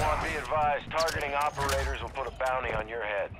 One, be advised, targeting operators will put a bounty on your head.